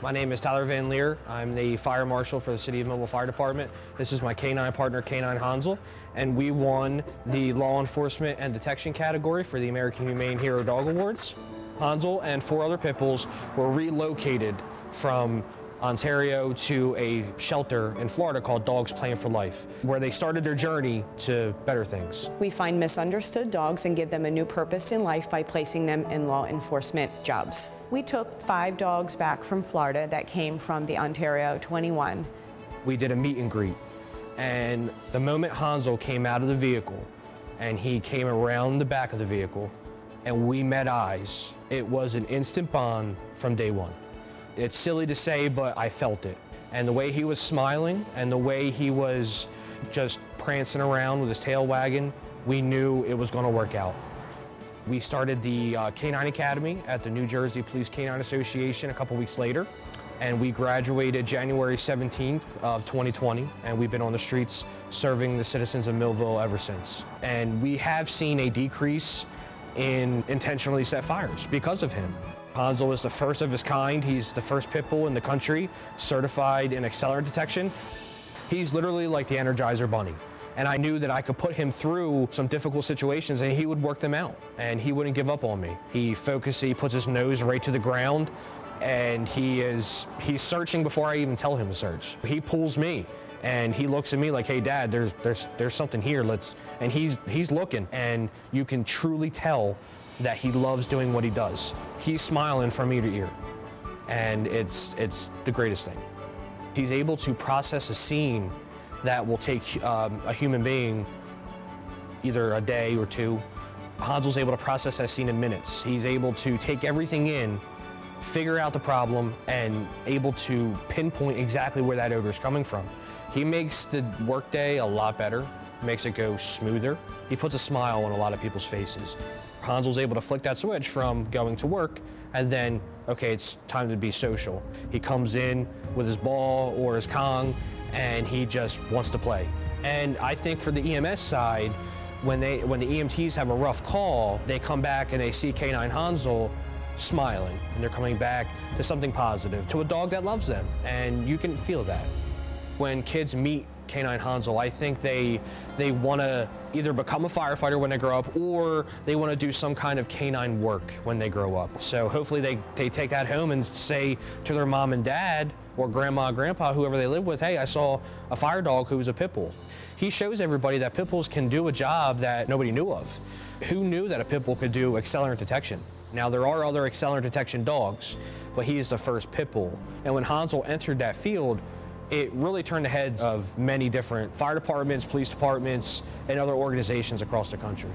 My name is Tyler Van Leer. I'm the fire marshal for the City of Millville Fire Department. This is my canine partner, Canine Hansel, and we won the law enforcement and detection category for the American Humane Hero Dog Awards. Hansel and four other pit bulls were relocated from Ontario to a shelter in Florida called Dogs Playing for Life, where they started their journey to better things. We find misunderstood dogs and give them a new purpose in life by placing them in law enforcement jobs. We took five dogs back from Florida that came from the Ontario 21. We did a meet and greet, and the moment Hansel came out of the vehicle and he came around the back of the vehicle and we met eyes, it was an instant bond from day one. It's silly to say, but I felt it. And the way he was smiling and the way he was just prancing around with his tail wagging, we knew it was going to work out. We started the uh, Canine Academy at the New Jersey Police Canine Association a couple weeks later, and we graduated January 17th of 2020, and we've been on the streets serving the citizens of Millville ever since. And we have seen a decrease in intentionally set fires because of him. Hansel is the first of his kind. He's the first pit bull in the country certified in accelerant detection. He's literally like the Energizer Bunny. And I knew that I could put him through some difficult situations and he would work them out and he wouldn't give up on me. He focuses, he puts his nose right to the ground and he is, he's searching before I even tell him to search. He pulls me and he looks at me like, hey dad, there's, there's, there's something here, let's, and he's, he's looking and you can truly tell that he loves doing what he does. He's smiling from ear to ear, and it's, it's the greatest thing. He's able to process a scene that will take um, a human being either a day or two. Hansel's able to process that scene in minutes. He's able to take everything in, figure out the problem, and able to pinpoint exactly where that odor is coming from. He makes the workday a lot better, makes it go smoother. He puts a smile on a lot of people's faces. Hansel's able to flick that switch from going to work and then, okay, it's time to be social. He comes in with his ball or his Kong and he just wants to play. And I think for the EMS side, when, they, when the EMTs have a rough call, they come back and they see K9 Hansel smiling and they're coming back to something positive, to a dog that loves them. And you can feel that. When kids meet Canine Hansel. I think they they want to either become a firefighter when they grow up or they want to do some kind of canine work when they grow up. So hopefully they, they take that home and say to their mom and dad or grandma, grandpa, whoever they live with, hey, I saw a fire dog who was a pit bull. He shows everybody that pit bulls can do a job that nobody knew of. Who knew that a pit bull could do accelerant detection? Now there are other accelerant detection dogs, but he is the first pit bull. And when Hansel entered that field, it really turned the heads of many different fire departments, police departments, and other organizations across the country.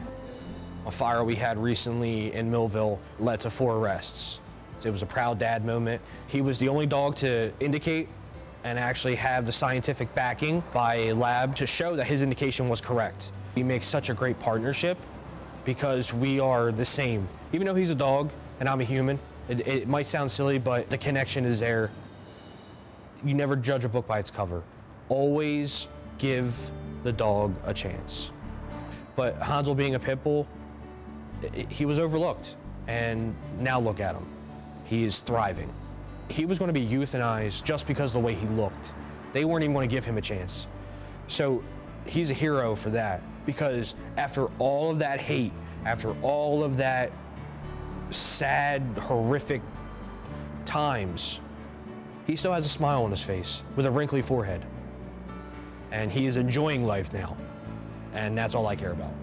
A fire we had recently in Millville led to four arrests. It was a proud dad moment. He was the only dog to indicate and actually have the scientific backing by a lab to show that his indication was correct. We make such a great partnership because we are the same. Even though he's a dog and I'm a human, it, it might sound silly, but the connection is there you never judge a book by its cover. Always give the dog a chance. But Hansel being a pit bull, he was overlooked. And now look at him. He is thriving. He was going to be euthanized just because of the way he looked. They weren't even going to give him a chance. So he's a hero for that because after all of that hate, after all of that sad, horrific times, he still has a smile on his face with a wrinkly forehead. And he is enjoying life now. And that's all I care about.